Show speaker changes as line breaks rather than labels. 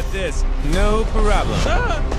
got this. No problem.